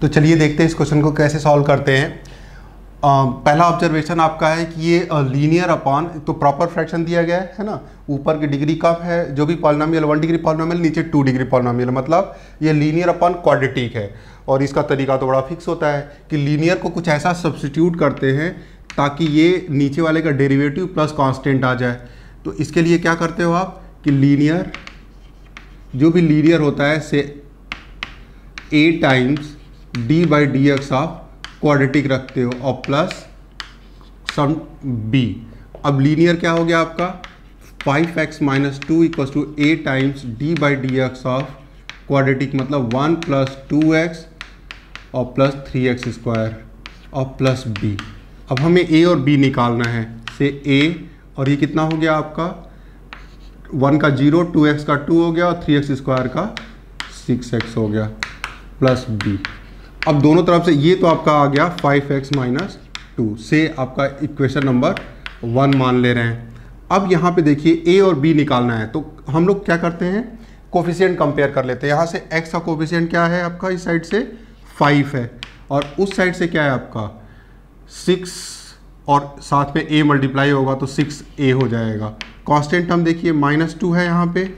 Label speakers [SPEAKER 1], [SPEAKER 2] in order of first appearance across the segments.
[SPEAKER 1] तो चलिए देखते हैं इस क्वेश्चन को कैसे सॉल्व करते हैं। अ, पहला ऑब्जर्वेशन आपका है कि ये लीनियर अपॉन तो प्रॉपर फ्रैक्शन दिया गया है ना? ऊपर की डिग्री कम है? जो भी पॉलिनोमियल वन डिग्री पॉलिनोमियल नीचे टू डिग्री पॉलिनोमियल मतलब ये लीनियर अपॉन क्वाड्रेटिक है। और इसका तरीका तो बड़ा फिक्स होता है कि लीनियर को कुछ ऐसा सब्सटीट्यूट करते हैं ताकि ये नीचे वाले का डेरिवेटिव प्लस कांस्टेंट आ जाए। तो इसके लिए क्या करते हो आप कि लीनियर जो भी लीनियर होता है say A times D by D X आप क्वाड्रेटिक रखते हो, और प्लस सम बी अब लीनियर क्या हो गया आपका? Five X minus two equal to A times D by D X of quadratic मतलब वन प्लस टू एक्स और प्लस थ्री एक्स स्क्वायर और प्लस बी अब हमें ए और बी निकालना है, से ए और ये कितना हो गया आपका? वन का ज़ीरो टू एक्स का टू हो गया, और थ्री एक्स स्क्वायर का सिक्स एक्स हो गया प्लस बी अब दोनों तरफ़ से ये तो आपका आ गया फाइव एक्स माइनस टू से आपका इक्वेशन नंबर वन मान ले रहे हैं। अब यहाँ पे देखिए ए और बी निकालना है तो हम लोग क्या करते हैं? कोफिशियंट कंपेयर कर लेते हैं। यहाँ से एक्स का कोफिशियंट क्या है आपका इस साइड से? फाइव है। और उस साइड से क्या है आपका? सिक्स और साथ में ए मल्टीप्लाई होगा तो सिक्स ए हो जाएगा। कांस्टेंट टर्म देखिए माइनस टू है यहाँ पे।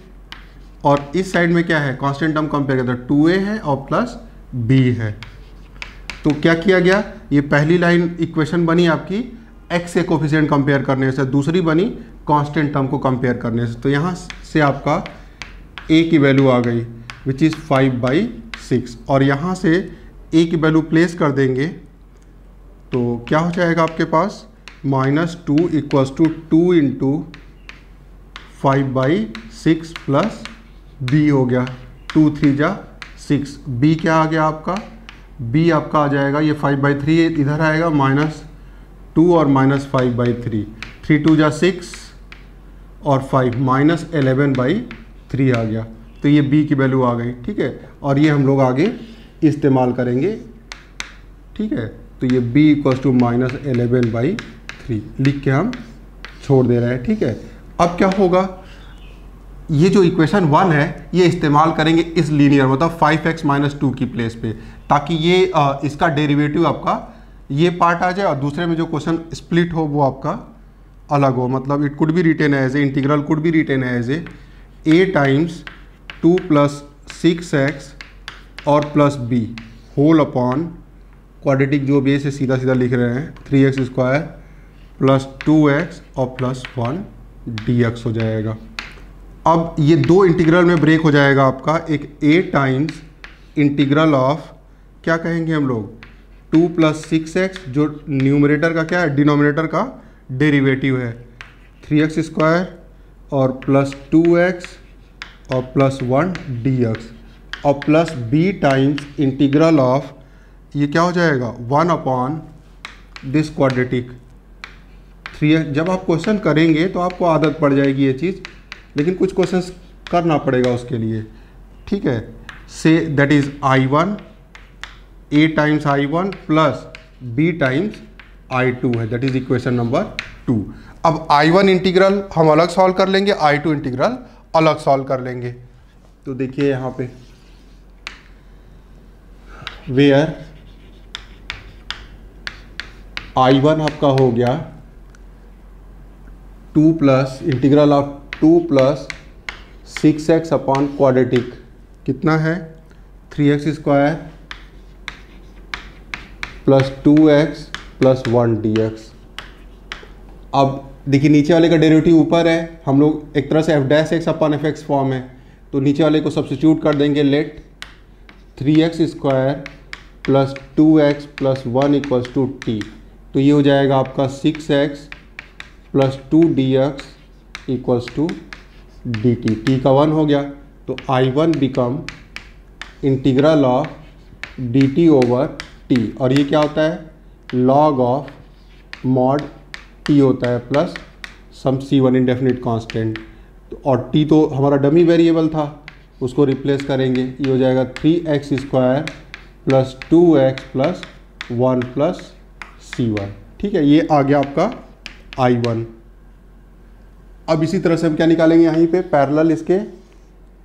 [SPEAKER 1] और इस साइड में क्या है? कांस्टेंट टर्म कंपेयर करते हैं। टू ए है और प्लस बी है। तो क्या किया गया? ये पहली लाइन इक्वेशन बनी आपकी एक्स से कोफिशिएंट कंपेयर करने से, दूसरी बनी कांस्टेंट टर्म को कंपेयर करने से। तो यहाँ से आपका ए की वैल्यू आ गई which is five by six और यहाँ से ए की वैल्यू प्लेस कर देंगे तो क्या हो जाएगा आपके पास? Minus two equals to two into five by six plus B हो गया। टू थ्री जा सिक्स। बी क्या आ गया आपका? बी आपका आ जाएगा, ये फाइव बाई थ्री इधर आएगा माइनस टू और minus five by three three two जा सिक्स और five minus eleven by three आ गया। तो ये बी की वैल्यू आ गई, ठीक है? और ये हम लोग आगे इस्तेमाल करेंगे, ठीक है? तो ये b equals to minus eleven by three लिख के हम छोड़ दे रहे हैं, ठीक है? अब क्या होगा? ये जो इक्वेशन वन है ये इस्तेमाल करेंगे इस लीनियर मतलब फाइव एक्स माइनस टू की प्लेस पे ताकि ये आ, इसका डेरिवेटिव आपका ये पार्ट आ जाए और दूसरे में जो क्वेश्चन स्प्लिट हो वो आपका अलग हो। मतलब it could be written as a integral could be written as a A times two plus six X और plus B whole upon quadratic जो भी है इसे सीधा सीधा लिख रहे हैं three X square plus two X और प्लस वन डी एक्स हो जाएगा। अब ये दो इंटीग्रल में ब्रेक हो जाएगा आपका। एक ए टाइम्स इंटीग्रल ऑफ़ क्या कहेंगे हम लोग? टू प्लस सिक्स एक्स जो न्यूमरेटर का क्या है? डिनोमिनेटर का डेरिवेटिव है। थ्री एक्स स्क्वायर और प्लस टू एक्स और प्लस वन डी एक्स और plus B times integral of ये क्या हो जाएगा? One upon this quadratic three जब आप क्वेश्चन करेंगे तो आपको आदत पड़ जाएगी ये चीज़। लेकिन कुछ क्वेश्चंस करना पड़ेगा उसके लिए। ठीक है? Say that is I one A times I one plus B times I two है। That is equation number two अब आई वन इंटीग्रल हम अलग सॉल्व कर लेंगे आई टू इंटीग्रल अलग सॉल्व कर लेंगे। तो देखिए यहाँ पे वेयर आई वन आपका हो गया। Two plus integral of two plus six X upon quadratic कितना है? Three X square plus two X plus one D X. अब देखिए, नीचे वाले का डेरिवेटिव ऊपर है। हम लोग एक तरह से F dash X upon F X form है। तो नीचे वाले को सब्सिट्यूट कर देंगे let. Three X square plus two X plus one equals to T. तो ये हो जाएगा आपका six X plus two D X equals to D T T का वन हो गया। तो I one become integral of D T over T और ये क्या होता है? लॉग ऑफ़ मॉड टी होता है plus some C one indefinite constant और टी तो हमारा डमी वेरिएबल था, उसको रिप्लेस करेंगे। ये हो जाएगा three X square plus two X plus one plus C one ठीक है, ये आ गया आपका आई वन अब इसी तरह से हम क्या निकालेंगे? यहीं पे पैरेलल इसके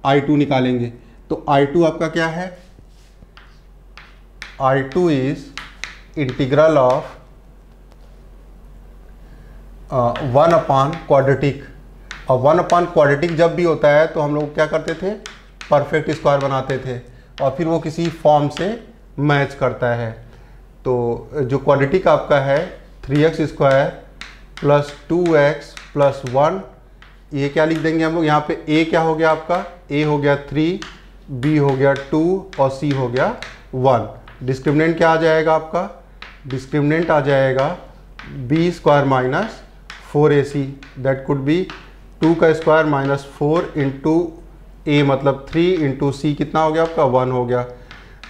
[SPEAKER 1] आई टू निकालेंगे। तो आई टू आपका क्या है? I two is integral of one upon quadratic और वन अपान क्वाड्रेटिक जब भी होता है तो हम लोग क्या करते थे? परफेक्ट स्क्वायर बनाते थे। और फिर वो किसी फॉर्म से मैच करता है। तो जो क्वाड्रेटिक आपका है three X square plus two X plus one ये क्या लिख देंगे हम लोग? यहाँ पे ए क्या हो गया आपका? ए हो गया थ्री बी हो गया टू और सी हो गया वन डिस्क्रिमिनेंट क्या आ जाएगा आपका? डिस्क्रिमिनेंट आ जाएगा B square minus four A C that could be two का square minus four into A मतलब थ्री इंटू सी कितना हो गया आपका? वन हो गया.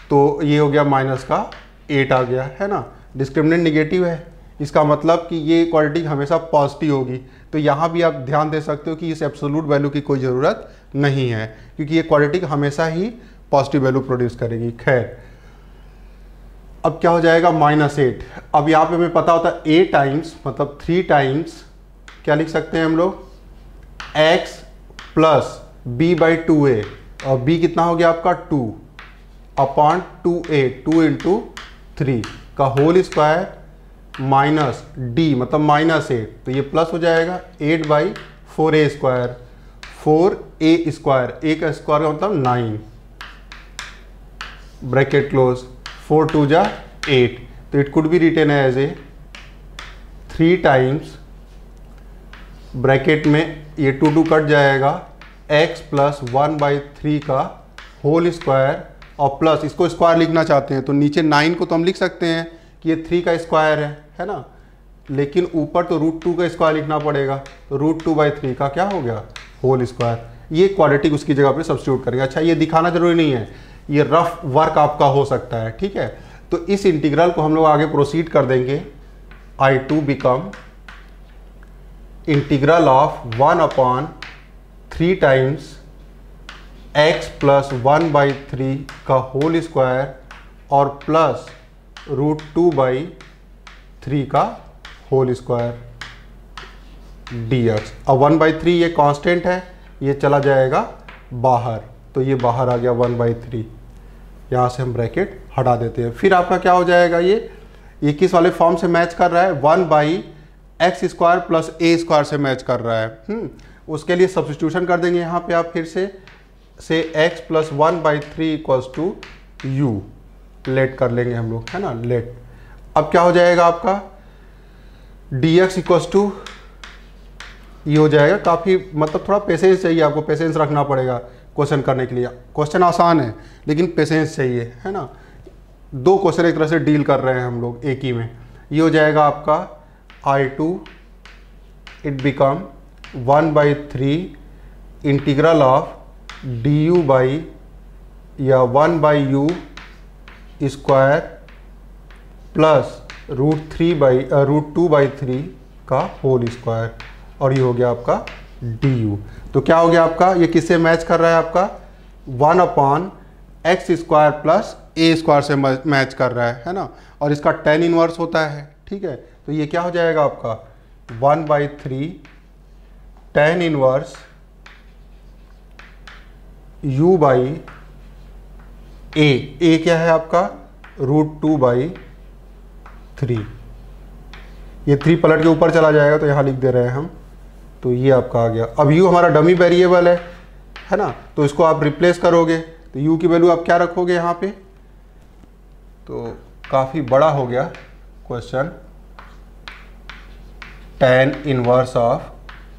[SPEAKER 1] तो ये हो गया माइनस का एट आ गया, है ना? डिस्क्रिमिनेंट निगेटिव है? इसका मतलब कि ये क्वालिटी हमेशा पॉजिटिव होगी। तो यहाँ भी आप ध्यान दे सकते हो कि इस एब्सोलूट वैल्यू की कोई ज़रूरत नहीं है, क्योंकि ये क्वालिटी हमेशा ही पॉजिटिव वैल्यू प्रोड्यूस करेगी। खैर, अब क्या हो जाएगा? माइनस एट अब यहाँ पे हमें पता होता है ए टाइम्स मतलब थ्री टाइम्स क्या लिख सकते हैं हम लोग? X plus B by two A और बी कितना हो गया आपका? Two upon two A two into three का होल स्क्वायर माइनस डी मतलब माइनस एट तो ये प्लस हो जाएगा eight by four A square. Four A square, A का स्क्वायर का मतलब nine. Bracket close, four two जा एट। तो it could be written as a three times. Bracket में ये टू टू कट जाएगा। X plus one by three का whole square और प्लस, इसको स्क्वायर लिखना चाहते हैं तो नीचे नाइन को तो हम लिख सकते हैं कि ये थ्री का स्क्वायर है। है ना? लेकिन ऊपर तो रूट टू का स्क्वायर लिखना पड़ेगा। तो रूट टू बाई थ्री का क्या हो गया? होल स्क्वायर ये क्वालिटी उसकी जगह पे सब्सिट्यूट करेंगे। अच्छा ये दिखाना ज़रूरी नहीं है। ये रफ वर्क आपका हो सकता है, ठीक है? तो इस इंटीग्रल को हम लोग आगे प्रोसीड कर देंगे। I two become integral of one upon three times x plus one by three का होल स्क्वायर और plus root two by three का होल स्क्वायर डी एक्स अब वन बाई थ्री ये कांस्टेंट है, ये चला जाएगा बाहर। तो ये बाहर आ गया वन बाई थ्री यहाँ से हम ब्रैकेट हटा देते हैं। फिर आपका क्या हो जाएगा ये? इक्कीस वाले फॉर्म से मैच कर रहा है। One by x square plus a square से मैच कर रहा है। हुँ? उसके लिए सब्सटीट्यूशन कर देंगे यहाँ पे आप फिर से। से x plus one by three equals to u let कर लेंगे हम लोग, है ना? लेट अब क्या हो जाएगा आपका? डी एक्स इक्वल्स टू ये हो जाएगा। काफ़ी मतलब थोड़ा पेशेंस चाहिए आपको पेशेंस रखना पड़ेगा क्वेश्चन करने के लिए। क्वेश्चन आसान है, लेकिन पेशेंस चाहिए, है ना? दो क्वेश्चन एक तरह से डील कर रहे हैं हम लोग, एक ही में। ये हो जाएगा आपका I two it become one by three integral of d u by या one by u square plus root three by root two by three का होल स्क्वायर। और ये हो गया आपका डी यू तो क्या हो गया आपका? ये किससे मैच कर रहा है आपका? One upon x square plus a square से मैच कर रहा है है ना? और इसका टेन इनवर्स होता है, ठीक है? तो ये क्या हो जाएगा आपका? One by three tan inverse u by a. A क्या है आपका? रूट टू बाई थ्री ये थ्री पलट के ऊपर चला जाएगा तो यहाँ लिख दे रहे हैं हम। तो ये आपका आ गया। अब यू हमारा डमी वेरिएबल है है ना? तो इसको आप रिप्लेस करोगे तो यू की वैल्यू आप क्या रखोगे यहाँ पे? तो काफ़ी बड़ा हो गया question tan inverse of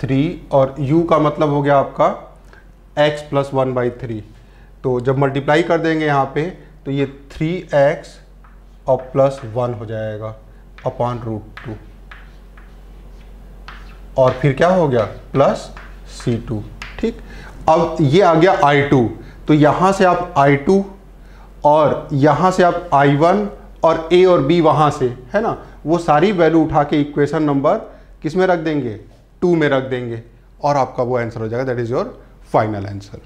[SPEAKER 1] three और u का मतलब हो गया आपका x plus one by three तो जब मल्टीप्लाई कर देंगे यहाँ पे तो ये थ्री एक्स और प्लस वन हो जाएगा अपॉन रूट टू और फिर क्या हो गया? प्लस सी टू ठीक? अब ये आ गया आई टू तो यहाँ से आप आई टू और यहाँ से आप आई वन और ए और बी वहाँ से, है ना? वो सारी वैल्यू उठा के इक्वेशन नंबर किसमें रख देंगे? टू में रख देंगे। और आपका वो आंसर हो जाएगा that is your final answer